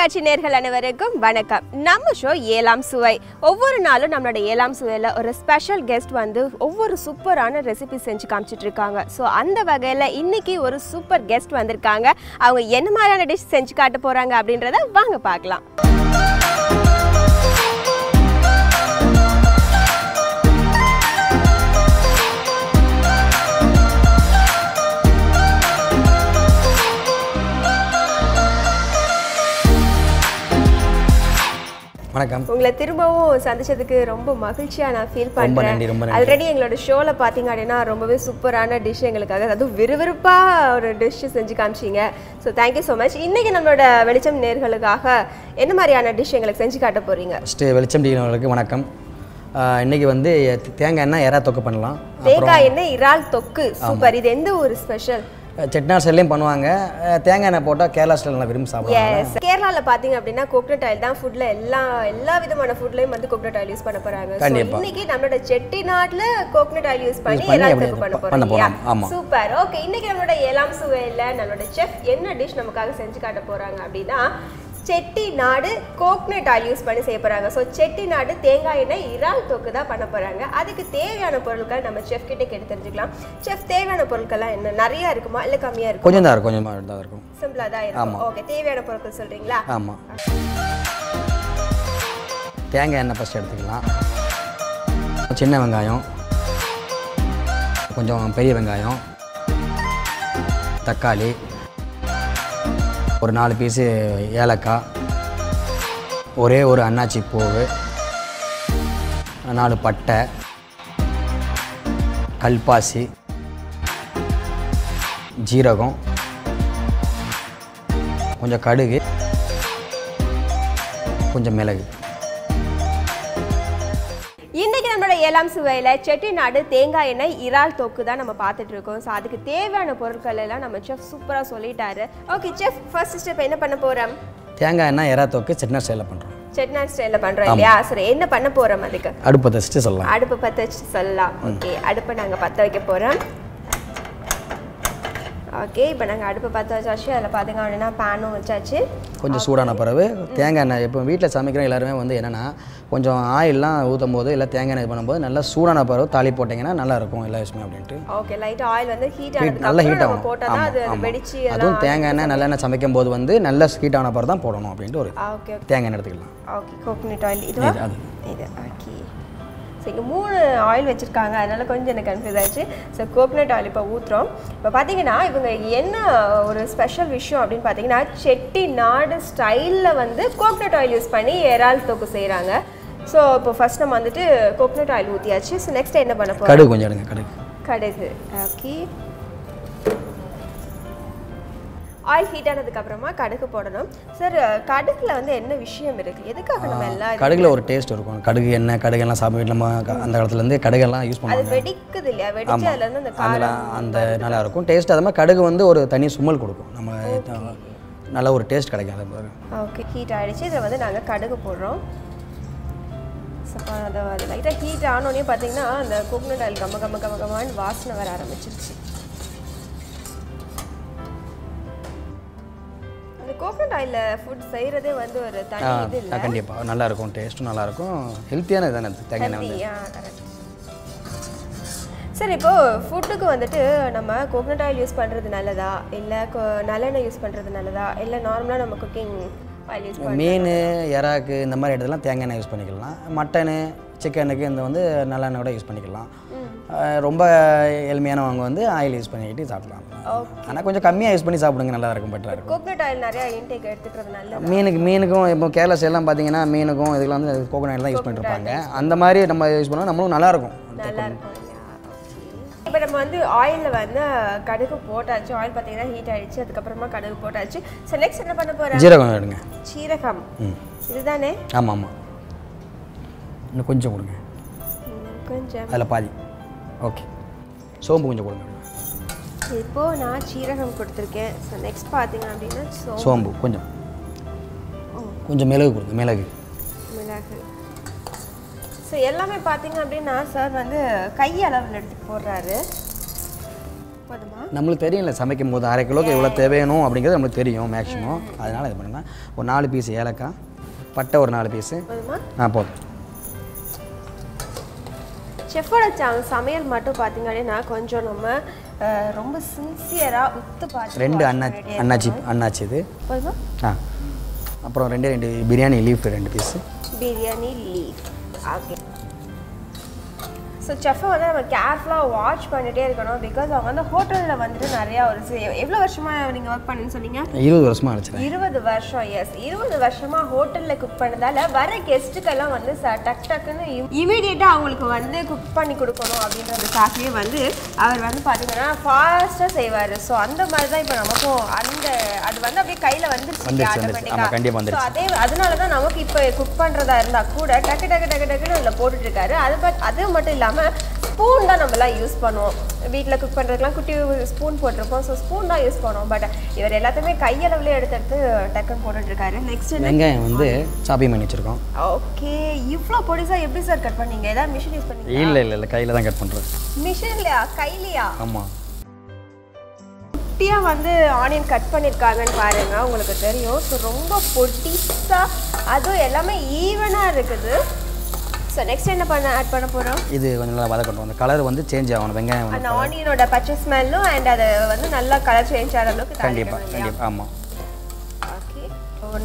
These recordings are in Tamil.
தொலைக்காட்சி நேர்கள் அனைவருக்கும் வணக்கம். நம்ம ஷோ ஏழாம் சுவை. ஒவ்வொரு நாளும் நம்மளோட ஏழாம் சுவையில் ஒரு ஸ்பெஷல் கெஸ்ட் வந்து ஒவ்வொரு சூப்பரான ரெசிபி செஞ்சு காமிச்சிட்டு இருக்காங்க ஸோ அந்த வகையில் இன்னைக்கு ஒரு சூப்பர் கெஸ்ட் வந்திருக்காங்க. அவங்க என்ன மாதிரியான டிஷ் செஞ்சு காட்ட போகிறாங்க அப்படின்றத வாங்க பார்க்கலாம். வணக்கம். உங்களை திரும்பவும் சந்திச்சதுக்கு ரொம்ப மகிழ்ச்சியா நான் ஃபீல் நன்றி. ஆல்ரெடி எங்களோட ஷோல பாத்தீங்க அப்படின்னா ரொம்பவே சூப்பரான டிஷ் எங்களுக்காக அதுவும் விறுவிறுப்பா ஒரு டிஷ் செஞ்சு காமிச்சீங்க. So thank you so much இன்னைக்கு நம்மளோட வெளிச்சம் நேர்களுக்காக என்ன மாதிரியான டிஷ் எங்களுக்கு செஞ்சு காட்ட போறீங்க? ஃபஸ்ட்டு வெளிச்சம் டிவினவர்களுக்கு வணக்கம். இன்னைக்கு வந்து தேங்காய் எண்ணெய் எறா தொக்கு பண்ணலாம். தேங்காய் எண்ணெய் இறால் தொக்கு. சூப்பர் இது எந்த ஒரு ஸ்பெஷல் செட்நாட் ஸ்டைல்லையும் பண்ணுவாங்க. தேங்காய் எண்ணெய் போட்டால் கேரளா ஸ்டைல் நல்லா விரும்பி சாப்பிடுவாங்க. எஸ் கேரளால பாத்தீங்க அப்படின்னா கோகனட் ஆயில் தான் ஃபுட்ல எல்லா எல்லா விதமான ஃபுட்லயும் வந்து கோகனட் ஆயில் யூஸ் பண்ண கண்டிப்பா. இன்னைக்கு நம்மளோட செட்டிநாட்டுல கோகனட் ஆயில் யூஸ் பண்ணி தொக்கு பண்ண. ஆமா. சூப்பர் ஓகே இன்னைக்கு நம்மளோட ஏழாம் சுவையில நம்மளோட செஃப் என்ன டிஷ் நமக்காக செஞ்சு காட்ட போறாங்க அப்படின்னா செட்டி நாடு கோக்னட் ஆயில் யூஸ் பண்ணி செய்ய போறாங்க. ஸோ செட்டி நாடு தேங்காய் எண்ணெய் இறால் தொக்கு தான் பண்ண போறாங்க. அதுக்கு தேவையான பொருட்கள் நம்ம செஃப் கிட்ட கேட்டு தெரிஞ்சுக்கலாம். செஃப் தேவையான பொருட்கள்லாம் என்ன? நிறைய இருக்குமா? இல்ல கம்மியா இருக்கும்? கொஞ்சம் தான் இருக்கும். கொஞ்சமாக தான் இருக்கும். சிம்பிளா தான் இருக்கும். ஓகே தேவையான பொருட்கள் சொல்றீங்களா? ஆமாம் தேங்காய் எண்ணெய் ஃபஸ்ட் எடுத்துக்கலாம். சின்ன வெங்காயம். கொஞ்சம் பெரிய வெங்காயம். தக்காளி. ஒரு நாலு பீஸு ஏலக்காய் ஒரே ஒரு அன்னாச்சி பூவு நாலு பட்டை கல்பாசி ஜீரகம் கொஞ்சம் கடுகு கொஞ்சம் மிளகு. ஏழாம் சுவையில செட்டிநாடு தேங்காய் எண்ணெய் இறால் தொக்கு தான் நம்ம பார்த்துட்டு இருக்கோம். ஸோ அதுக்கு தேவையான பொருட்கள் எல்லாம் நம்ம செஃப் சூப்பரா சொல்லிட்டாரு. ஓகே செஃப் ஃபர்ஸ்ட் ஸ்டெப் என்ன பண்ண போறோம்? தேங்காய் எண்ணெய் எறா தொக்கு செட்னா ஸ்டைலில் பண்ணுறோம் செட்டிநாடு ஸ்டைலில் பண்றோம் இல்லையா? சரி என்ன பண்ண போறோம் அதுக்கு? அடுப்பை தச்சுட்டு சொல்லலாம். அடுப்பு பற்ற சொல்லலாம். ஓகே அடுப்பை நாங்க பற்ற வைக்க போறோம். ஓகே. இப்போ நாங்க அடுப்பு பற்ற வச்சாச்சு. அதில் பார்த்தீங்க அப்படின்னா பேனும் வச்சாச்சு. கொஞ்சம் சூடான பிறகு தேங்காய் எண்ணெய். இப்போ வீட்டில் சமைக்கிற எல்லாருமே வந்து என்னென்னா கொஞ்சம் ஆயிலெலாம் ஊற்றும் போது இல்லை தேங்காய் எண்ணெய் பண்ணும்போது நல்லா சூடான பிறகு தாலி போட்டிங்கன்னா நல்லா இருக்கும். எல்லா விஷயமே அப்படின்ட்டு. ஓகே லைட்டா ஆயில் வந்து ஹீட் ஹீட் நல்லா ஹீட் எல்லாம் அதுவும் தேங்காய் எண்ணெய் நல்லெண்ணெய் சமைக்கும் போது வந்து நல்லா ஹீட் ஆன பிறகு தான் போடணும் அப்படின்ட்டு ஒரு ஓகே தேங்காய் எண்ணெய் எடுத்துக்கலாம். ஓகே கோகனட் ஆயில் இது இது ஓகே ஸோ இங்கே மூணு ஆயில் வச்சுருக்காங்க. அதனால கொஞ்சம் எனக்கு கன்ஃபியூஸ் ஆயிடுச்சு. ஸோ கோகனட் ஆயில் இப்போ ஊற்றுறோம் இப்போ பார்த்தீங்கன்னா இவங்க என்ன ஒரு ஸ்பெஷல் விஷயம் அப்படின்னு பார்த்தீங்கன்னா செட்டி நாடு ஸ்டைலில் வந்து கோகனட் ஆயில் யூஸ் பண்ணி இறால் தொக்கு செய்கிறாங்க ஸோ இப்போ ஃபர்ஸ்ட் நம்ம வந்துட்டு கோகனட் ஆயில் ஊற்றியாச்சு ஸோ நெக்ஸ்ட் என்ன பண்ண போகிறோம் கடுகு கொஞ்சம் கடுகு. கடுகு. ஓகே ஆயில் ஹீட் ஆனதுக்கு அப்புறமா கடுகு போடணும். சார் கடுகுல வந்து என்ன விஷயம் இருக்கு? எதுக்காக நம்ம எல்லாம் இது- கடுகுல ஒரு டேஸ்ட் இருக்கும். கடுகு எண்ணெய் கடுகு எல்லாம் சாப்பிட்டு நம்ம அந்த காலத்துலேருந்து கடுகெல்லாம் யூஸ் அது பண்ணுவாங்க. வெடிக்குது இல்லையா? வெடிச்சு அதுல இருந்து அந்த காரம் அந்த நல்லா இருக்கும். டேஸ்ட் அது மாதிரி கடுகு வந்து ஒரு தனி சுமல் கொடுக்கும். நம்ம நல்ல ஒரு டேஸ்ட் கிடைக்கும் அது மாதிரி ஓகே ஹீட் ஆயிடுச்சு. இதில் வந்து நாங்கள் கடுகு போடுறோம். அதை அது லைட்டாக ஹீட் ஆனோடனே பார்த்தீங்கன்னா அந்த கோகனட் ஆயில் கம்ம கம்ம கம்ம கம்மான்னு வாசனை வர ஆரம்பிச்சிருச்சு. கோகனட் ஆயிலில் ஃபுட் செய்கிறதே வந்து ஒரு தனி இது இல்லை. கண்டிப்பாக நல்லா இருக்கும் டேஸ்ட்டும் நல்லா இருக்கும் ஹெல்த்தியான தானே தேங்காய் வந்து. சரி இப்போ ஃபுட்டுக்கு வந்துட்டு நம்ம கோகனட் ஆயில் யூஸ் பண்ணுறது நல்லதா? இல்லை நல்லெண்ணெய் யூஸ் பண்ணுறது நல்லதா? இல்லை நார்மலாக நம்ம குக்கிங் மீன் இறாக்கு இந்த மாதிரி இடத்துலாம் தேங்காய் எண்ணெய் யூஸ் பண்ணிக்கலாம். மட்டனு சிக்கனுக்கு இந்த வந்து நல்லெண்ணெய் கூட யூஸ் பண்ணிக்கலாம். ரொம்ப எளிமையானவங்க வந்து ஆயில் யூஸ் பண்ணிக்கிட்டு சாப்பிடலாம். ஆனால் கொஞ்சம் கம்மியாக யூஸ் பண்ணி சாப்பிடுங்க நல்லா இருக்கும் பெட்டராக இருக்கும். கோகனட் ஆயில் நிறைய இன்டேக் எடுத்துக்கிறது மீனுக்கு மீனுக்கும் இப்போ கேரளா சைட்லாம் பார்த்தீங்கன்னா மீனுக்கும் இதுக்கெல்லாம் வந்து கோகோனட் ஆயில் தான் யூஸ் பண்ணிட்டு இருப்பாங்க அந்த மாதிரி நம்ம யூஸ் பண்ணால் நம்மளும் நல்லா இருக்கும். நல்லா இருக்கும். இப்போ நம்ம வந்து ஆயிலில் வந்து கடுகு போட்டாச்சு. ஆயில் பார்த்தீங்கன்னா ஹீட் ஆயிடுச்சு. அதுக்கப்புறமா கடுகு போட்டாச்சு. ஸோ நெக்ஸ்ட் என்ன பண்ண போகிறேன் ஜீரகம் எடுங்க. சீரகம். இதுதானே? ஆமாம் ஆமாம் இன்னும் கொஞ்சம் கொடுங்க. கொஞ்சம். அதில் பாதி. ஓகே. சோம்பு கொஞ்சம் கொடுங்க. இப்போ நான் சீரகம் கொடுத்துருக்கேன். ஸோ நெக்ஸ்ட் பார்த்தீங்க அப்படின்னா சோம்பு. கொஞ்சம். கொஞ்சம் மிளகு கொடுங்க மிளகு. மிளகு. ஸோ எல்லாமே பார்த்தீங்க அப்படின்னா சார் வந்து கை அளவில் எடுத்து போடுறாரு. நம்மளுக்கு தெரியும்ல சமைக்கும் போது அரை கிலோக்கு எவ்வளோ தேவையணும் அப்படிங்கிறது நம்மளுக்கு தெரியும் மேக்ஸிமம் அதனால் இது பண்ணுங்க. ஒரு நாலு பீஸ் ஏலக்காய் பட்டை ஒரு நாலு பீஸு ஆ போதும். செஃபோட சேனல் சமையல் மட்டும் பார்த்தீங்க அப்படின்னா கொஞ்சம் நம்ம ரொம்ப சின்சியராக உத்து பார்த்து ரெண்டு அண்ணா அண்ணாச்சி அண்ணாச்சி இது. ஆ. அப்புறம் ரெண்டே ரெண்டு பிரியாணி லீஃப் ரெண்டு piece biryani leaf okay so செஃப்பை வந்து நம்ம கேர்ஃபுல்லாக வாட்ச் பண்ணிட்டே இருக்கணும் பிகாஸ் அவங்க வந்து ஹோட்டலில் வந்துட்டு நிறையா ஒரு எவ்வளோ வருஷமாக நீங்கள் ஒர்க் பண்ணுன்னு சொன்னீங்க? இருபது வருஷமாக அழைச்சிட்டேன் இருபது வருஷம் எஸ் இருபது வருஷமா ஹோட்டல்ல குக் பண்ணதால வர கெஸ்ட்டுக்கெல்லாம் வந்து ச- டக் டக்குன்னு இமீடியட்டாக அவங்களுக்கு வந்து குக் பண்ணி கொடுக்கணும் அப்படின்றதுக்காகவே வந்து அவர் வந்து பார்த்தீங்கன்னா ஃபாஸ்ட்டாக செய்வார். ஸோ அந்த மாதிரி தான் இப்போ நமக்கும் அந்த அது வந்து அப்படியே கையில் வந்துருச்சு கண்டிப்பா ஸோ. அதே அதனால தான் நமக்கு இப்போ குக் பண்ணுறதா இருந்தால் கூட டக்கு டக்கு டக்கு டக்குன்னு அதில் போட்டுட்டு இருக்காரு. அது பட் அது மட்டும் இல்லாமல் ஸ்பூன் தான் நம்மலாம் யூஸ் பண்ணுவோம். வீட்டில் குக் பண்ணுறதுக்குலாம் குட்டி ஸ்பூன் போட்டிருப்போம். ஸோ ஸ்பூன் தான் யூஸ் பண்ணுவோம். பட் இவர் எல்லாத்தையுமே கையளவுலேயே எடுத்து எடுத்து டக்குன்னு போட்டுட்டு இருக்காரு நெக்ஸ்ட் வெங்காயம் வந்து சாப்பிங் பண்ணி வச்சுருக்கோம். ஓகே இவ்வளோ பொடிசாக எப்படி சார் கட் பண்ணீங்க? ஏதாவது மிஷின் யூஸ் பண்ணீங்க இல்லை இல்லை இல்லை. கையில் தான் கட் பண்ணுறேன் மிஷின்லையா கையிலையா? ஆமாம் குட்டியாக வந்து ஆனியன் கட் பண்ணியிருக்காங்கன்னு பாருங்க. உங்களுக்கு தெரியும். ஸோ ரொம்ப பொடிசா. அதுவும் எல்லாமே ஈவனாக இருக்குது. ஸோ நெக்ஸ்ட் என்ன பண்ண ஆட் பண்ண போகிறோம் இது கொஞ்சம் நல்லா வதக்கட்டும் அந்த கலர் வந்து சேஞ்ச் ஆகணும். வெங்காயம் அந்த ஆனியனோட பச்சை ஸ்மெல்லும் அண்ட் அது வந்து நல்லா கலர் சேஞ்ச் ஆகிற அளவுக்கு கண்டிப்பாக கண்டிப்பாக ஆமாம் ஓகே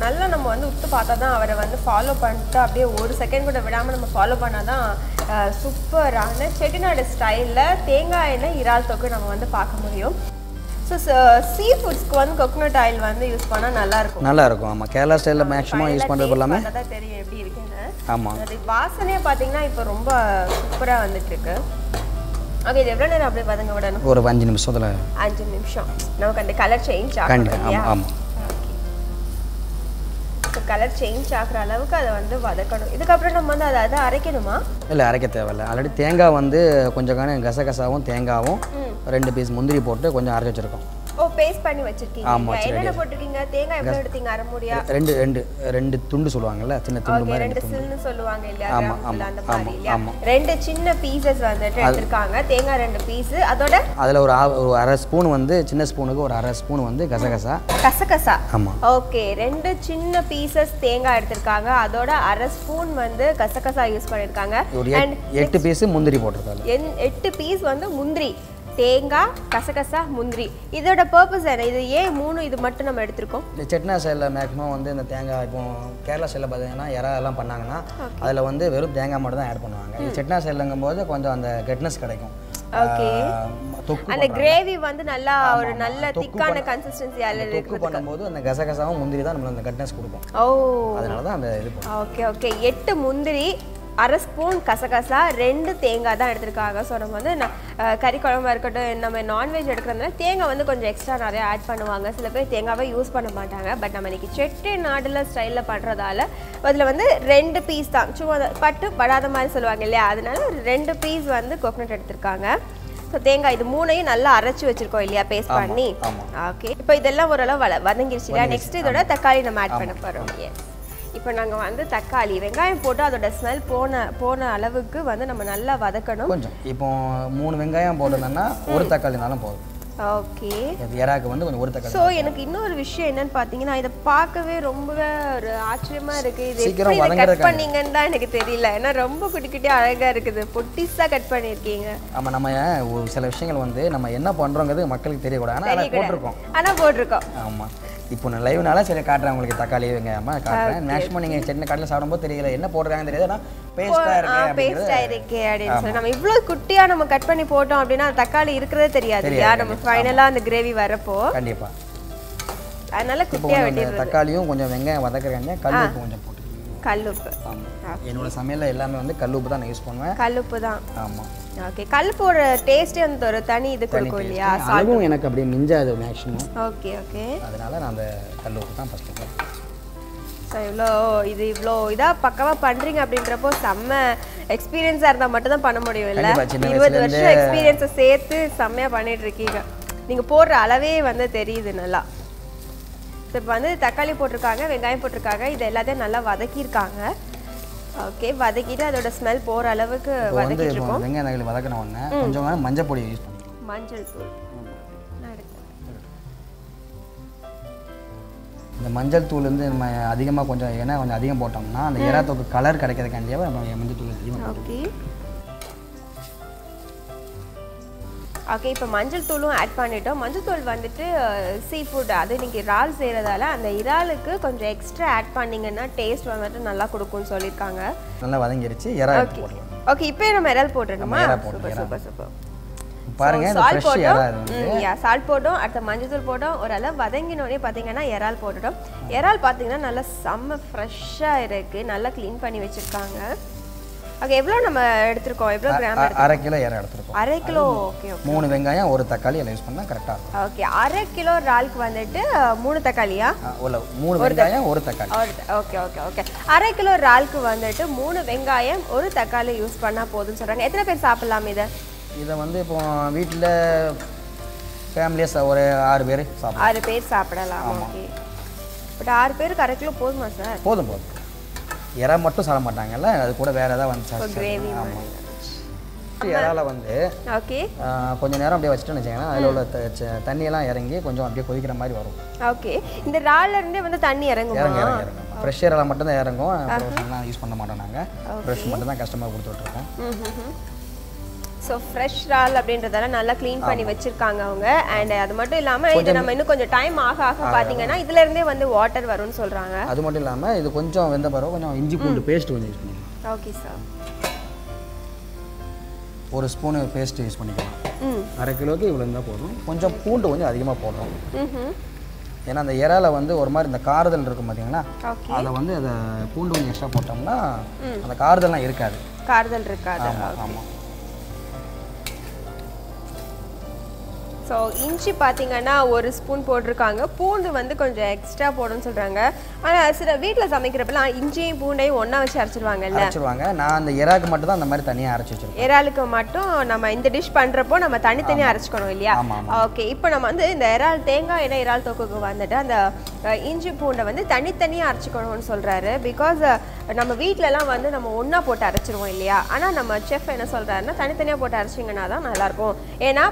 நல்லா நம்ம வந்து உத்து பார்த்தா தான் அவரை வந்து ஃபாலோ பண்ணிட்டு அப்படியே ஒரு செகண்ட் கூட விடாமல் நம்ம ஃபாலோ பண்ணால் தான் சூப்பரான செட்டிநாடு ஸ்டைலில் தேங்காய் எண்ணெய் இறால் தொக்கு நம்ம வந்து பார்க்க முடியும். ஸோ சீ ஃபுட்ஸ்க்கு வந்து கோகோனட் ஆயில் வந்து யூஸ் பண்ணால் நல்லா இருக்கும். நல்லா இருக்கும். ஆமாம் கேரளா ஸ்டைலில் மேக்ஸிமம் யூஸ் பண்ணுறது எல்லாமே தெரியும் எப்படி ஆமாம் அது வாசனையே பார்த்தீங்கன்னா இப்போ ரொம்ப சூப்பராக வந்துட்டு இருக்கு ஓகே இது எவ்வளோ நேரம் அப்படியே வதங்க விடணும் ஒரு அஞ்சு நிமிஷத்தில் அஞ்சு நிமிஷம். நமக்கு அந்த கலர் சேஞ்ச் ஆகும் ஆமாம் கலர் சேஞ்ச் ஆகுற அளவுக்கு அதை வந்து வதக்கணும். இதுக்கப்புறம் நம்ம வந்து அதை அதை அரைக்கணுமா? இல்லை அரைக்க தேவையில்ல. ஆல்ரெடி தேங்காய் வந்து கொஞ்சம் கசகசாவும் தேங்காவும் ரெண்டு பீஸ் முந்திரி போட்டு கொஞ்சம் அரைச்சி வச்சுருக்கோம். ஓ பேஸ்ட் பண்ணி வச்சிருக்கீங்க. ஆமா, என்னென்ன போட்டிருக்கீங்க? தேங்காய் எவ்வளோ எடுத்தீங்க? அரை மூடியா? ரெண்டு ரெண்டு ரெண்டு துண்டு சொல்லுவாங்கல்ல சின்ன துண்டு மாதிரி ரெண்டு சில்னு சொல்லுவாங்க இல்லையா? ஆமா, ஆமா, அந்த மாதிரி ஆமா, இல்லையா? ஆமா. ரெண்டு சின்ன பீசஸ் வந்துட்டு எடுத்திருக்காங்க. தேங்காய் ரெண்டு பீஸ் அதோட? அதில் ஒரு ஒரு அரை ஸ்பூன் வந்து சின்ன ஸ்பூனுக்கு ஒரு அரை ஸ்பூன் வந்து கசகசா. கசகசா? ஆமாம் ஓகே ரெண்டு சின்ன பீசஸ் தேங்காய் எடுத்திருக்காங்க. அதோட அரை ஸ்பூன் வந்து கசகசா யூஸ் ஒரு எட்- எட்டு பீஸு முந்திரி போட்டிருக்காங்க. எட்டு பீஸ் வந்து முந்திரி. தேங்காய் கசகசா முந்திரி. இதோட பர்பஸ் என்ன? இது ஏன் மூணு இது மட்டும் நம்ம எடுத்திருக்கோம்? இந்த செட்னா சைடில் மேக்ஸிமம் வந்து இந்த தேங்காய் இப்போ கேரளா சைடில் பார்த்தீங்கன்னா இறா எல்லாம் பண்ணாங்கன்னா அதில் வந்து வெறும் தேங்காய் மட்டும் தான் ஆட் பண்ணுவாங்க. இது செட்னா சைடில்ங்கும் போது கொஞ்சம் அந்த கெட்னஸ் கிடைக்கும். தொக்கு அந்த. கிரேவி வந்து நல்லா ஒரு நல்ல தொக்கு திக்கான கன்சிஸ்டன்சி அதில் இருக்குது பண்ணும்போது அந்த கசகசாவும் முந்திரி தான் நம்மளுக்கு அந்த கட்னஸ் கொடுக்கும். ஓ. அதனால தான் அந்த இது. ஓகே ஓகே எட்டு முந்திரி அரை ஸ்பூன் கசகசா ரெண்டு தேங்காய் தான் எடுத்திருக்காங்க. ஸோ நம்ம வந்து ந- அஹ் கறி குழம்பா இருக்கட்டும் நம்ம நான்வெஜ் எடுக்கிறதுனால தேங்காய் வந்து கொஞ்சம் எக்ஸ்ட்ரா நிறைய ஆட் பண்ணுவாங்க. சில பேர் தேங்காவை யூஸ் பண்ண மாட்டாங்க. பட் நம்ம இன்னைக்கு செட்டு நாடுல ஸ்டைலில் பண்ணுறதால அதில் வந்து ரெண்டு பீஸ் தான். சும்மா பட்டு படாத மாதிரி சொல்லுவாங்க இல்லையா? அதனால ரெண்டு பீஸ் வந்து கோகனட் எடுத்திருக்காங்க. ஸோ தேங்காய் இது மூணையும் நல்லா அரைச்சி வச்சிருக்கோம் இல்லையா? பேஸ்ட் பண்ணி. ஓகே இப்போ இதெல்லாம் ஓரளவு வள வதங்கிருச்சு இல்லையா? நெக்ஸ்ட் இதோட தக்காளி நம்ம ஆட் பண்ண போகிறோம் எஸ் இப்போ நாங்கள் வந்து தக்காளி வெங்காயம் போட்டு அதோட ஸ்மெல் போன போன அளவுக்கு வந்து நம்ம நல்லா வதக்கணும். கொஞ்சம். இப்போ மூணு வெங்காயம் போட்டிருந்தோம்னா ஒரு தக்காளினாலும் போதும். ஓகே. எறாக்கு வந்து கொஞ்சம் ஒரு தக்காளி ஸோ எனக்கு இன்னொரு விஷயம் என்னன்னு பார்த்தீங்கன்னா இதை பார்க்கவே ரொம்பவே ஒரு ஆச்சரியமா இருக்கு. இது சீக்கிரம் எப்படி கட். பண்ணீங்கன்னு தான் எனக்கு தெரியல. ஏன்னா ரொம்ப குட்டி குட்டி அழகா இருக்குது. பொட்டிஸா கட் பண்ணியிருக்கீங்க. ஆமாம் நம்ம ஒரு சில விஷயங்கள் வந்து நம்ம என்ன பண்ணுறோங்கிறது மக்களுக்கு தெரியக்கூடாது. ஆனால் போட்டிருக்கோம். ஆனா போட்டிருக்கோம். ஆமாம் இப்போ நான் லைவ்னால சரி காட்டுறேன் உங்களுக்கு தக்காளி வெங்காயமா காட்டுறேன். மேக்ஸிமம் நீங்கள் சென்னை கடையில் சாப்பிடும்போது தெரியல என்ன போடுறாங்கன்னு தெரியாது. ஆனால் பேஸ்ட்டாக இருக்கு அப்படிங்கிறது பேஸ்டா இருக்கே அப்படின்னு சொல்லி நம்ம இவ்வளவு குட்டியா நம்ம கட் பண்ணி போட்டோம் அப்படின்னா தக்காளி இருக்கிறதே தெரியாது இல்லையா? நம்ம ஃபைனலா அந்த கிரேவி வரப்போ. கண்டிப்பாக அதனால குட்டியா வெட்டிடுறது. தக்காளியும் கொஞ்சம் வெங்காயம் வதக்குறாங்க கல் கொஞ்சம் கல்லுப்பு. ஆமாம் என்னோட சமையலில் எல்லாமே வந்து கல் உப்பு தான் நான் யூஸ் பண்ணுவேன். கல்லுப்பு தான். ஆமாம் ஓகே கல்லுப்போட டேஸ்டே வந்து ஒரு தனி இது கொடுக்கும் இல்லையா? அதுவும் எனக்கு அப்படியே மிஞ்சாது மேக்ஸிமம் ஓகே ஓகே அதனால நான் அந்த கல் உப்பு தான் ஃபஸ்ட்டு ஸோ இவ்வளோ இது இவ்வளோ இதாக பக்கமாக பண்ணுறீங்க அப்படின்றப்போ செம்ம எக்ஸ்பீரியன்ஸாக இருந்தால் மட்டும் தான் பண்ண முடியும் இல்லை? இருபது வருஷம் எக்ஸ்பீரியன்ஸை சேர்த்து செம்மையாக பண்ணிட்டு இருக்கீங்க. நீங்கள் போடுற அளவே வந்து தெரியுது நல்லா. ஸோ இப்போ வந்து தக்காளி போட்டிருக்காங்க வெங்காயம் போட்டிருக்காங்க இது எல்லாத்தையும் நல்லா வதக்கியிருக்காங்க. ஓகே வதக்கிட்டு அதோட ஸ்மெல் போகிற அளவுக்கு வந்து வெங்காயம் தக்காளி வதக்கின உடனே கொஞ்சம் மஞ்சள் பொடி யூஸ் பண்ணுவோம் மஞ்சள் தூள். இந்த மஞ்சள் தூள் வந்து நம்ம அதிகமாக கொஞ்சம் ஏன்னா கொஞ்சம் அதிகம் போட்டோம்னா அந்த ஏறாத்தோக்கு கலர் கிடைக்கிறதுக்காண்டியாக நம்ம மஞ்சள் தூள் அதிகமாக ஓகே ஓகே இப்போ மஞ்சள் தூளும் ஆட் பண்ணிட்டோம். மஞ்சள் தூள் வந்துட்டு சீ ஃபுட் அது இன்னைக்கு இறால் செய்கிறதால அந்த இறாலுக்கு கொஞ்சம் எக்ஸ்ட்ரா ஆட் பண்ணீங்கன்னா டேஸ்ட் வந்துட்டு நல்லா கொடுக்கும்னு சொல்லியிருக்காங்க. நல்லா வதங்கிருச்சு. எடுத்து போடலாம் ஓகே இப்போ நம்ம இறால் போட்டுருணுமா நம்ம இறால் போட்டு, சூப்பர் இறால். சூப்பர் சூப்பர் பாருங்க இது போட்டோம். யா சால்ட் போட்டோம். அடுத்த மஞ்சள் தூள் போட்டோம். ஓரளவு வதங்கினோடனே பார்த்தீங்கன்னா இறால் போட்டுட்டோம். இறால் பார்த்தீங்கன்னா நல்லா செம்ம ஃப்ரெஷ்ஷாக இருக்குது நல்லா க்ளீன் பண்ணி வச்சுருக்காங்க. ஓகே எவ்வளோ நம்ம எடுத்திருக்கோம்? எவ்வளோ கிராம் அரை கிலோ எறா எடுத்துருக்கோம். அரை கிலோ ஓகே ஓகே. மூணு வெங்காயம் ஒரு தக்காளி எல்லாம் யூஸ் பண்ணால் கரெக்டாக இருக்கும். ஓகே அரை கிலோ இறாலுக்கு வந்துட்டு மூணு தக்காளியா? உள்ள மூணு வெங்காயம் ஒரு தக்காளி. Okay okay okay. அரை கிலோ இறாலுக்கு வந்துட்டு மூணு வெங்காயம் ஒரு தக்காளி யூஸ் பண்ணால் போதும்னு சொல்கிறாங்க எத்தனை பேர் சாப்பிட்லாம் இதை? இதை வந்து இப்போ வீட்டில் ஃபேமிலியாக ஒரு ஆறு பேர் ஆறு பேர் சாப்பிடலாம் ஓகே. பட் ஆறு பேருக்கு அரை கிலோ போதுமா சார் போதும் போதும். எறா மட்டும் சாப்பிட மாட்டாங்கல்ல? அது கூட வேற ஏதாவது வந்து ஆமாம் இறால வந்து ஓகே. ஆ, கொஞ்ச நேரம் அப்படியே வச்சுட்டோன்னு வச்சுக்கோங்களேன். அதில் உள்ள தண்ணியெல்லாம் இறங்கி கொஞ்சம் அப்படியே கொதிக்கிற மாதிரி வரும். ஓகே. இந்த இறால்ல இருந்தே வந்து தண்ணி இறங்குமா? இறங்க இறங்க இறங்கும். ஃப்ரெஷ் இறால மட்டும் தான் இறங்கும் யூஸ் பண்ண மாட்டோம் நாங்கள் ஃப்ரெஷ் மட்டும் தான் கஸ்டமர் கொடுத்துட்ருக்கோம் ஸோ ஃப்ரெஷ் இறால் அப்படின்றதால நல்லா க்ளீன் பண்ணி வச்சிருக்காங்க அவங்க. அண்ட் அது மட்டும் இல்லாம இது நம்ம இன்னும் கொஞ்சம் டைம் ஆக ஆக பாத்தீங்கன்னா இதுல இருந்தே வந்து வாட்டர் வரும்னு சொல்றாங்க. அது மட்டும் இல்லாமல் இது கொஞ்சம் வெந்த பிறகு கொஞ்சம் இஞ்சி பூண்டு பேஸ்ட் கொஞ்சம் யூஸ் பண்ணிக்கலாம். ஓகே சார் ஒரு ஸ்பூனு பேஸ்ட் யூஸ் பண்ணிக்கலாம். ம். அரை கிலோக்கு இவ்வளோ இருந்தால் போதும். கொஞ்சம் பூண்டு கொஞ்சம் அதிகமாக போடுறோம் ஏன்னா அந்த இறால வந்து ஒரு மாதிரி இந்த காறுதல் இருக்கும் பார்த்தீங்களா ஓகே அதை வந்து அதை பூண்டு கொஞ்சம் எக்ஸ்ட்ரா போட்டோம்னா அந்த காறுதல்லாம் இருக்காது. கார்தல் இருக்காது. ஆமாம் ஸோ இஞ்சி பார்த்தீங்கன்னா ஒரு ஸ்பூன் போட்டிருக்காங்க. பூண்டு வந்து கொஞ்சம் எக்ஸ்ட்ரா போடுன்னு சொல்றாங்க. ஆனா சில வீட்டில் சமைக்கிறப்பெல்லாம் இஞ்சியும் பூண்டையும் ஒண்ணா வச்சு அரைச்சிருவாங்கல்ல? அரைச்சிருவாங்க. நான் அந்த இறாக்கு மட்டும் தான் அந்த மாதிரி தனியாக அரைச்சி வச்சிருக்கேன். இறாலுக்கு மட்டும் நம்ம இந்த டிஷ் பண்றப்போ நம்ம தனித்தனியாக அரைச்சிக்கணும் இல்லையா? ஓகே இப்போ நம்ம வந்து இந்த இறால் தேங்காய் எண்ணெய் இறால் தொக்குக்கு வந்துட்டு அந்த இஞ்சி பூண்டை வந்து தனித்தனியாக அரைச்சிக்கணும்னு சொல்றாரு. பிகாஸ் நம்ம வீட்டிலலாம் வந்து நம்ம ஒண்ணா போட்டு அரைச்சிருவோம் இல்லையா? ஆனா நம்ம செஃப் என்ன சொல்றாருன்னா தனித்தனியாக போட்டு அரைச்சிங்கன்னா தான் நல்லா இருக்கும் ஏன்னா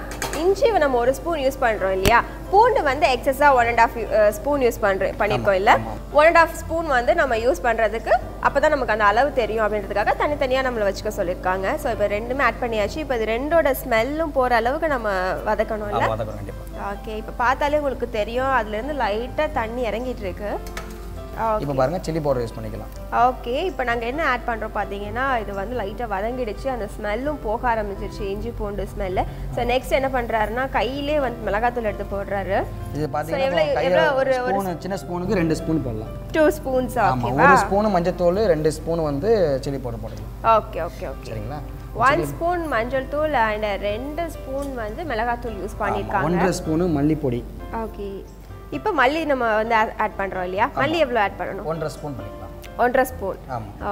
இஞ்சி நம்ம ஒரு ஸ்பூன் யூஸ் பண்றோம் இல்லையா? பூண்டு வந்து எக்ஸஸாக one and half spoon use பண்ற பண்ணியிருக்கோம் இல்லை? ஒன் அண்ட் ஆஃப் ஸ்பூன் வந்து நம்ம யூஸ் பண்ணுறதுக்கு அப்போ தான் நமக்கு அந்த அளவு தெரியும் அப்படின்றதுக்காக தனித்தனியாக நம்மளை வச்சுக்க சொல்லியிருக்காங்க ஸோ இப்போ ரெண்டுமே ஆட் பண்ணியாச்சு. இப்போ இது ரெண்டோட ஸ்மெல்லும் போகிற அளவுக்கு நம்ம வதக்கம் கண்டிப்பாக ஓகே இப்போ பார்த்தாலே உங்களுக்கு தெரியும். அதுலேருந்து லைட்டாக தண்ணி இறங்கிட்டு இருக்கு. இப்போ பாருங்க சில்லி பவுடர் யூஸ் பண்ணிக்கலாம். ஓகே இப்போ நாங்கள் என்ன ஆட் பண்ணுறோம் பார்த்தீங்கன்னா இது வந்து லைட்டாக வதங்கிடுச்சு அந்த ஸ்மெல்லும் போக ஆரம்பிச்சிருச்சு இஞ்சி பூண்டு ஸ்மெல்லு ஸோ நெக்ஸ்ட் என்ன பண்ணுறாருன்னா கையிலே வந்து மிளகாத்தூள் எடுத்து போடுறாரு. இது பார்த்தீங்கன்னா எவ்வளவு- ஒரு- ஸ்பூனு சின்ன ஸ்பூனுக்கு ரெண்டு ஸ்பூன் போடலாம். டூ ஸ்பூன்ஸ் ஆமாம் ஒரு ஸ்பூனு மஞ்சத்தூள் ரெண்டு ஸ்பூன் வந்து சில்லி பவுடர் போட்டுக்கலாம் ஓகே ஓகே ஓகே சரிங்களா? ஒன் ஸ்பூன் மஞ்சள் தூள் அண்ட் ரெண்டு ஸ்பூன் வந்து மிளகாத்தூள் யூஸ் பண்ணியிருக்காங்க ஒன்றரை ஸ்பூனு மல்லிப்பொடி. ஓகே இப்போ மல்லி நம்ம வந்து ஆட் பண்ணுறோம் இல்லையா? மல்லி எவ்வளோ ஆட் பண்ணணும்? ஒன்றரை ஸ்பூன் பண்ணிக்கலாம் ஒன்றரை ஸ்பூன்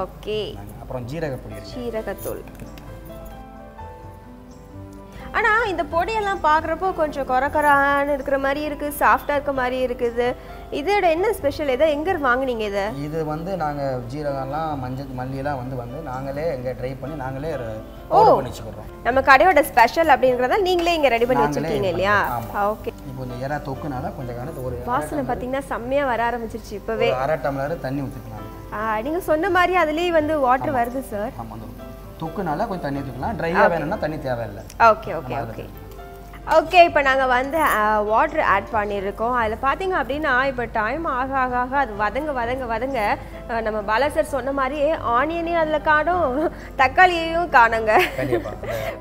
ஓகே. அப்புறம் ஜீரகப்பொடி இருக்கு. சீரகத்தூள் ஆனா இந்த பொடியெல்லாம் பார்க்குறப்போ கொஞ்சம் கொரகரான்னு இருக்கிற மாதிரி இருக்கு சாஃப்டா இருக்க மாதிரி இருக்குது. இதோட என்ன ஸ்பெஷல் இதை எங்க வாங்குனீங்க இதை? இது வந்து நாங்கள் ஜீரகம்லாம் மஞ்சள் மல்லியெல்லாம் வந்து வந்து நாங்களே இங்கே ட்ரை பண்ணி நாங்களே வச்சுக்கிறோம் நம்ம கடையோட ஸ்பெஷல் அப்படிங்கிறத நீங்களே இங்க ரெடி பண்ணி வச்சிருக்கீங்க இல்லையா. ஓகே. இந்த எறா தொக்குனால கொஞ்சம் காலத்து ஒரு வாசனை பார்த்தீங்கன்னா செம்மையா வர ஆரம்பிச்சிருச்சு இப்பவே. அரை டம்ளர் தண்ணி ஊற்றிக்கலாம் ஆ, நீங்க சொன்ன மாதிரி அதுலயே வந்து வாட்டர் வருது சார் ஆமாம் தொக்குனால கொஞ்சம் தண்ணி ஊற்றிக்கலாம் ட்ரையாக வேணும்னா தண்ணி தேவையில்லை. ஓகே ஓகே ஓகே ஓகே இப்போ நாங்கள் வந்து வாட்டர் ஆட் பண்ணியிருக்கோம். அதில் பார்த்தீங்க அப்படின்னா இப்போ டைம் ஆக ஆக ஆக அது வதங்க வதங்க வதங்க நம்ம பாலா சார் சொன்ன மாதிரியே ஆனியனையும் அதில் காணும் தக்காளியையும் காணுங்க.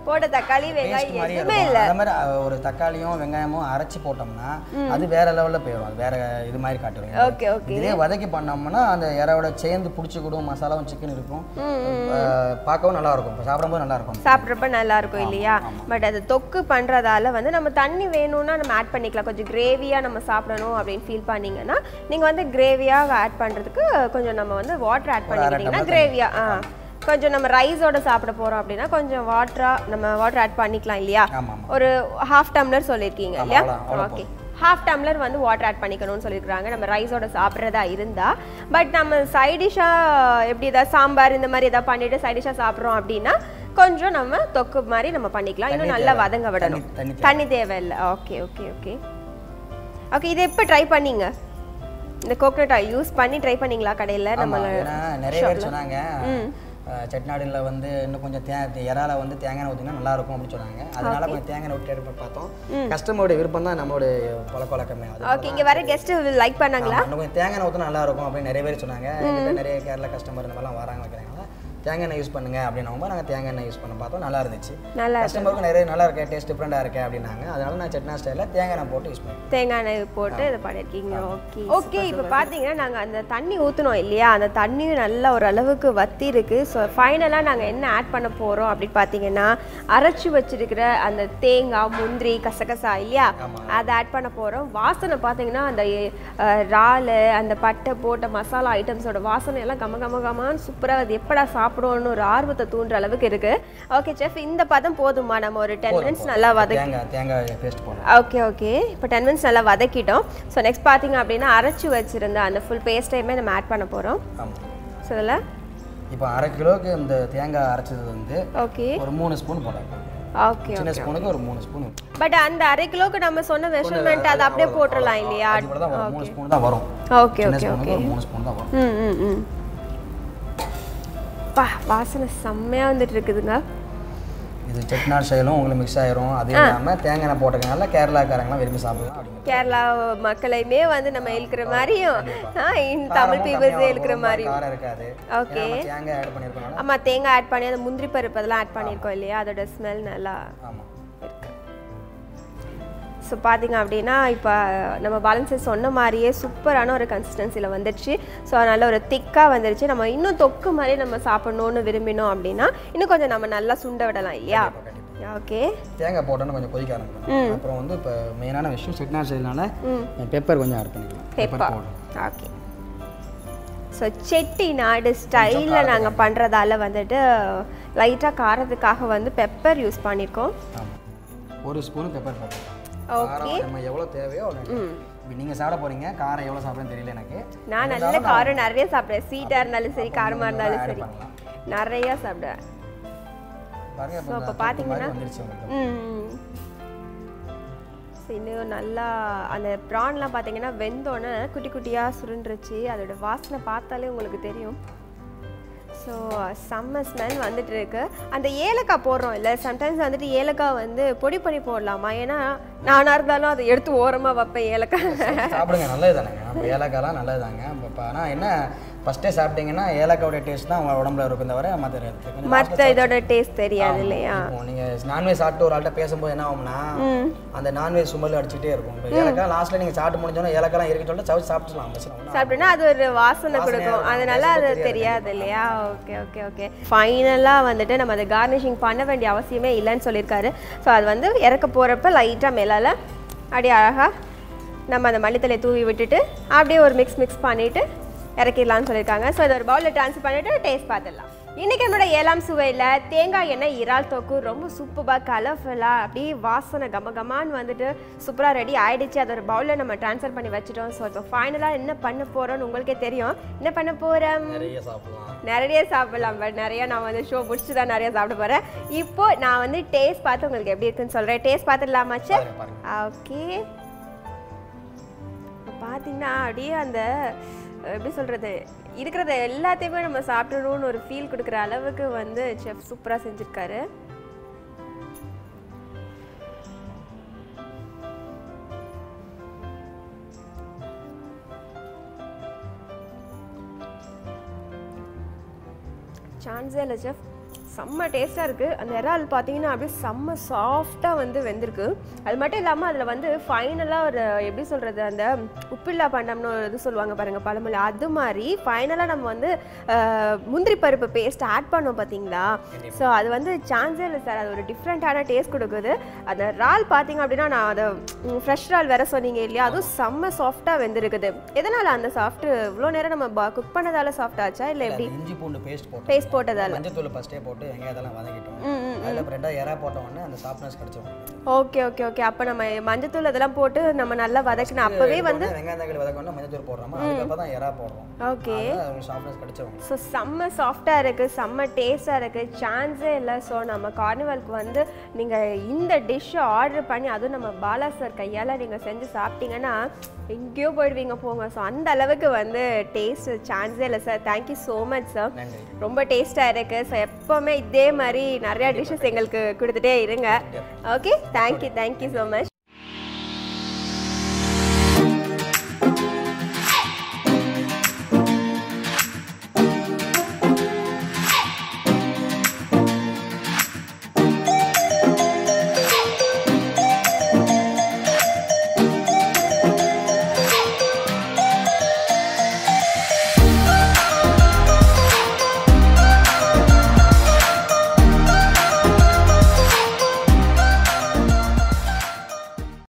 போட்ட தக்காளி வெங்காயம் மாதிரி எதுவுமே இல்லை. அதே மாதிரி ஒரு தக்காளியும் வெங்காயமும் அரைச்சி போட்டோம்னா அது வேற லெவலில் போயிடும் அது வேற இது மாதிரி காட்டுவோம் ஓகே ஓகே. இதே வதக்கி பண்ணோம்னா அந்த இறாவோட சேர்ந்து பிடிச்சிக்கிடும் மசாலாவும் சிக்கன் இருக்கும். பார்க்கவும் நல்லா இருக்கும். சாப்பிடும்போது நல்லா இருக்கும். சாப்பிட்றப்ப நல்லா இருக்கும் இல்லையா? பட் அது தொக்கு பண்ணுறதால வந்து நம்ம தண்ணி வேணும்னா நம்ம ஆட் பண்ணிக்கலாம். கொஞ்சம் கிரேவியாக நம்ம சாப்பிடணும் அப்படின்னு ஃபீல் பண்ணீங்கன்னா நீங்கள் வந்து கிரேவியாக ஆட் பண்ணுறதுக்கு கொஞ்சம் நம்ம வந்து வாட்டர் ஆட் பண்ணிக்கிட்டீங்கன்னா கிரேவியாக ஆ. கொஞ்சம் நம்ம ரைஸோட சாப்பிட போகிறோம் அப்படின்னா கொஞ்சம் வாட்டராக நம்ம வாட்டர் ஆட் பண்ணிக்கலாம் இல்லையா? ஒரு ஹாஃப் டம்ளர் சொல்லியிருக்கீங்க இல்லையா? ஓகே ஹாஃப் டம்ளர் வந்து வாட்டர் ஆட் பண்ணிக்கணும்னு சொல்லியிருக்காங்க நம்ம ரைஸோட சாப்பிட்றதா இருந்தா. பட் நம்ம சைடிஷாக எப்படி ஏதாவது சாம்பார் இந்த மாதிரி ஏதாவது பண்ணிட்டு சைடிஷாக சாப்பிட்றோம் அப்படின்னா கொஞ்சம் நம்ம தொக்கு மாதிரி நம்ம பண்ணிக்கலாம். இன்னும் நல்லா வதங்க விடணும். தண்ணி தண்ணி தேவையில்லை. ஓகே ஓகே ஓகே ஓகே இது எப்போ ட்ரை பண்ணீங்க? இந்த கோகனட் ஆயில் யூஸ் பண்ணி ட்ரை பண்ணீங்களா கடையில்? நம்ம நிறைய பேர் சொன்னாங்க அஹ், செட்டிநாடுல வந்து இன்னும் கொஞ்சம் தே இறால வந்து தேங்காய் ஊற்றினா நல்லா இருக்கும் அப்படின்னு சொன்னாங்க. அதனால கொஞ்சம் தேங்காய் ஊற்றி எடுத்து பார்த்தோம். கஸ்டமரோட விருப்பம் தான் நம்மளோட பழக்க வழக்கமே. ஓகே இங்கே வர கெஸ்ட் லைக் பண்ணாங்களா? இன்னும் கொஞ்சம் தேங்காய் ஊற்றினா நல்லா இருக்கும் அப்படின்னு நிறைய பேர் சொன்னாங்க. நிறைய கேரளா கஸ்டமர் இந்த மாதிரிலாம் வராங்க தேங்காய் எண்ணெய் யூஸ் பண்ணுங்க அப்படின்னும் நாங்கள் தேங்காய் எண்ணெய் யூஸ் பண்ண பார்த்தோம் நல்லா இருந்துச்சு. நல்லா கஸ்டமருக்கும் நிறைய நல்லா இருக்கே டேஸ்ட் டிஃப்ரெண்டாக இருக்கே அப்படின்னாங்க. அதனால நான் செட்னா ஸ்டைலில் தேங்காய் எண்ணெய் போட்டு யூஸ் பண்ணேன். தேங்காய் எண்ணெய் போட்டு இதை பண்ணியிருக்கீங்க. ஓகே ஓகே இப்போ பார்த்தீங்கன்னா நாங்கள் அந்த தண்ணி ஊற்றினோம் இல்லையா? அந்த தண்ணியும் நல்ல ஒரு அளவுக்கு வத்தி இருக்கு. ஸோ ஃபைனலாக நாங்கள் என்ன ஆட் பண்ண போகிறோம் அப்படின்னு பார்த்தீங்கன்னா அரைச்சி வச்சிருக்கிற அந்த தேங்காய் முந்திரி கசகசா இல்லையா? அதை ஆட் பண்ண போகிறோம் வாசனை பார்த்தீங்கன்னா அந்த இறாலு அந்த பட்டை போட்ட மசாலா ஐட்டம்ஸோட வாசனை எல்லாம் கம கம கமான்னு சூப்பராக அது எப்படா சாப்பிடுவோன்னு ஒரு ஆர்வத்தை தூண்டுற அளவுக்கு இருக்கு. ஓகே செஃப் இந்த பதம் போதுமா நம்ம ஒரு டென் மினிட்ஸ் நல்லா வதக்கி தேங்காய் பேஸ்ட் ஓகே ஓகே இப்போ டென் மினிட்ஸ் நல்லா வதக்கிட்டோம். ஸோ நெக்ஸ்ட் பார்த்தீங்க அப்படின்னா அரைச்சி வச்சிருந்த அந்த ஃபுல் பேஸ்ட்டையுமே நம்ம ஆட் பண்ண போகிறோம் ஸோ இதில்? இப்போ அரை கிலோவுக்கு இந்த தேங்காய் அரைச்சது வந்து ஓகே ஒரு மூணு ஸ்பூன் போடலாம். ஓகே சின்ன ஸ்பூனுக்கு ஒரு மூணு ஸ்பூன் பட் அந்த அரை கிலோக்கு நம்ம சொன்ன மெஷர்மெண்ட் அதை அப்படியே போட்டுடலாம் இல்லையா? மூணு ஸ்பூன் தான் வரும். ஓகே ஓகே ஒரு மூணு ஸ்பூன் தான் வரும். ம் ம். ம் பா வாசனை செம்மையாக வந்துட்டு இருக்குதுங்க. இது செட்நாட் ஸ்டைலும் உங்களுக்கு மிக்ஸ் ஆயிரும். அது இல்லாமல் தேங்காய் போட்டதுனால கேரளாக்காரங்களாம் விரும்பி சாப்பிடலாம் கேரளா மக்களையுமே வந்து நம்ம இழுக்கிற மாதிரியும். தமிழ் பீப்புள்ஸே இழுக்கிற மாதிரியும் இருக்காது. ஓகே தேங்காய் ஆட் பண்ணியிருக்கோம் ஆமாம் தேங்காய் ஆட் பண்ணி அந்த முந்திரி பருப்பு அதெல்லாம் ஆட் பண்ணியிருக்கோம் இல்லையா? அதோட ஸ்மெல் நல்லா. ஆமாம் ஸோ பார்த்தீங்க அப்படின்னா இப்போ நம்ம பாலன்சஸ் சொன்ன மாதிரியே சூப்பரான ஒரு கன்சிஸ்டன்சியில் வந்துடுச்சு ஸோ நல்ல ஒரு திக்காக வந்துருச்சு. நம்ம இன்னும் தொக்கு மாதிரி நம்ம சாப்பிடணும்னு விரும்பினோம் அப்படின்னா இன்னும் கொஞ்சம் நம்ம நல்லா சுண்ட விடலாம் இல்லையா? ஓகே தேங்காய் போட்டோன்னு கொஞ்சம் கொதிக்க ஆரம்பிக்கணும் அப்புறம் வந்து இப்போ மெயினான விஷயம் செட்நாட் ஸ்டைல்னால பெப்பர் கொஞ்சம் ஆட் பண்ணிக்கலாம். Pepper okay so Chettinad ஸ்டைலில் நாங்கள் பண்ணுறதால வந்துட்டு லைட்டாக காரத்துக்காக வந்து பெப்பர் யூஸ் பண்ணியிருக்கோம் ஒரு ஸ்பூன் பெப்பர் போட்டுக்கலாம் ஓகே காரம் நம்ம எவ்வளோ தேவையோ இப்போ நீங்கள் சாப்பிட போகிறீங்க காரம் எவ்வளோ சாப்பிடுன்னு தெரியல எனக்கு. நான் நல்ல காரம் நிறைய சாப்பிடுவேன். ஸ்வீட்டாக இருந்தாலும் சரி காரமாக இருந்தாலும் சரி. நிறையா சாப்பிடுவேன். So, அப்போ இப்போ பார்த்தீங்கன்னா- ஸோ இன்னும் நல்லா அந்த ப்ரான்லாம் பார்த்தீங்கன்னா வெந்தோன்னே குட்டி குட்டியாக சுருண்டுருச்சு. அதோட வாசனை பார்த்தாலே உங்களுக்கு தெரியும். ஸோ செம்ம ஸ்மெல் வந்துட்டு இருக்கு அந்த ஏலக்காய் போடுறோம் இல்லை சம்டைம்ஸ் வந்துட்டு ஏலக்காய் வந்து பொடி பண்ணி போடலாமா? ஏன்னா நானாக இருந்தாலும் அதை எடுத்து ஓரமாக வைப்பேன் ஏலக்காய். சாப்பிடுங்க நல்லது தானேங்க ஏலக்காய்லாம் நல்லது தாங்க ஆனால் என்ன ஃபஸ்ட்டே சாப்பிட்டீங்கன்னா ஏலக்காயோட டேஸ்ட் தான் உங்கள் உடம்புல இருக்கும் தவிர மற்ற மற்ற இதோட டேஸ்ட் தெரியாது இல்லையா? நீங்கள் நான்வெஜ் சாப்பிட்டு ஒரு ஆள்கிட்ட பேசும்போது என்ன ஆகும்னா அந்த நான்வெஜ் சுமல் அடிச்சுட்டே இருக்கும். இப்போ ஏலக்காய் லாஸ்ட்டில் நீங்கள் சாப்பிட்டு முடிஞ்சோன்னா ஏலக்காய்லாம் இருக்கு சொல்லிட்டு சவுச்சு சாப்பிட்டுலாம் சாப்பிட்டோன்னா அது ஒரு வாசனை கொடுக்கும். அதனால அது தெரியாது இல்லையா? ஓகே ஓகே ஓகே ஃபைனலாக வந்துட்டு நம்ம அதை கார்னிஷிங் பண்ண வேண்டிய அவசியமே இல்லைன்னு சொல்லியிருக்காரு. ஸோ அது வந்து இறக்க போகிறப்ப லைட்டாக மேலால் அப்படியே அழகாக நம்ம அந்த மல்லித்தலையை தூவி விட்டுட்டு அப்படியே ஒரு மிக்ஸ் மிக்ஸ் பண்ணிவிட்டு இறக்கிடலாம்னு சொல்லியிருக்காங்க. ஸோ இதை ஒரு பவுலில் ட்ரான்ஸ்ஃபர் பண்ணிவிட்டு டேஸ்ட் பார்த்துடலாம். இன்றைக்கி நம்மளோட ஏழாம் சுவையில் தேங்காய் எண்ணெய் இறால் தொக்கு ரொம்ப சூப்பராக கலர்ஃபுல்லாக அப்படியே வாசனை கம கமான்னு வந்துட்டு சூப்பராக ரெடி ஆயிடுச்சு. அதை ஒரு பவுலில் நம்ம ட்ரான்ஸ்ஃபர் பண்ணி வச்சுட்டோம். ஸோ இப்போ ஃபைனலாக என்ன பண்ண போகிறோம்னு உங்களுக்கே தெரியும். என்ன பண்ண போகிறோம் நிறைய சாப்பிடலாம். பட் நிறைய நான் வந்து ஷோ முடிச்சு தான் நிறைய சாப்பிட போகிறேன் இப்போ நான் வந்து டேஸ்ட் பார்த்து உங்களுக்கு எப்படி இருக்குன்னு சொல்கிறேன் டேஸ்ட் பார்த்துடலாமாச்சு. ஓகே பார்த்தீங்கன்னா அப்படியே அந்த எப்படி சொல்கிறது இருக்கிறத எல்லாத்தையுமே நம்ம சாப்பிடணும்னு ஒரு ஃபீல் கொடுக்குற அளவுக்கு வந்து செஃப் சூப்பராக செஞ்சுருக்காரு. சான்ஸே இல்லை செஃப் செம்ம டேஸ்ட்டாக இருக்குது அந்த இறால் பார்த்தீங்கன்னா அப்படியே செம்ம சாஃப்டாக வந்து வெந்திருக்கு. அது மட்டும் இல்லாமல் அதில் வந்து ஃபைனலாக ஒரு எப்படி சொல்கிறது அந்த உப்பில்லா பண்டம்னு ஒரு இது சொல்லுவாங்க பாருங்கள் பழமொழி. அது மாதிரி ஃபைனலாக நம்ம வந்து முந்திரி பருப்பு பேஸ்ட் ஆட் பண்ணோம் பார்த்தீங்களா ஸோ அது வந்து சான்ஸே இல்லை சார் அது ஒரு டிஃப்ரெண்ட்டான டேஸ்ட் கொடுக்குது. அந்த இறால் பார்த்தீங்க அப்படின்னா நான் அதை ஃப்ரெஷ் இறால் வேற சொன்னீங்க இல்லையா? அதுவும் செம்ம சாஃப்டாக வெந்திருக்குது. எதனால் அந்த சாஃப்ட் இவ்வளோ நேரம் நம்ம குக் பண்ணதால சாஃப்ட் ஆச்சா? இல்லை எப்படி? பேஸ்ட் போட்டதால. ஃபஸ்ட்டே போட்டோம். போட்டு வெங்காயத்தெல்லாம் வதக்கிட்டோம். அதில் இப்போ ரெண்டாவது இறா போட்ட உடனே அந்த சாஃப்ட்னஸ் கிடச்சிடும் ஓகே ஓகே ஓகே. அப்போ நம்ம மஞ்சத்தூள் அதெல்லாம் போட்டு நம்ம நல்லா வதக்கணும் அப்போவே வந்து வெங்காயம் தக்காளி வதக்கணும் மஞ்சள் தூள் போடுறோமா அதுக்கப்புறம் தான் இறா போடுறோம். ஓகே. சாஃப்ட்னஸ் கிடச்சிடும் ஸோ செம்ம சாஃப்டாக இருக்குது செம்ம டேஸ்ட்டாக இருக்குது சான்ஸே இல்லை. ஸோ நம்ம கார்னிவலுக்கு வந்து நீங்கள் இந்த டிஷ்ஷை ஆர்டர் பண்ணி அதுவும் நம்ம பாலா சார் கையால் நீங்கள் செஞ்சு சாப்பிட்டீங்கன்னா எங்கேயோ போயிடுவீங்க போங்க. ஸோ அந்த அளவுக்கு வந்து டேஸ்ட் சான்ஸே இல்லை sir thank you so much sir ரொம்ப டேஸ்ட்டாக இருக்குது ஸோ எப்போவுமே இதே மாதிரி நிறையா டிஷ்ஷஸ் எங்களுக்கு கொடுத்துட்டே இருங்க. Okay thank you thank you so much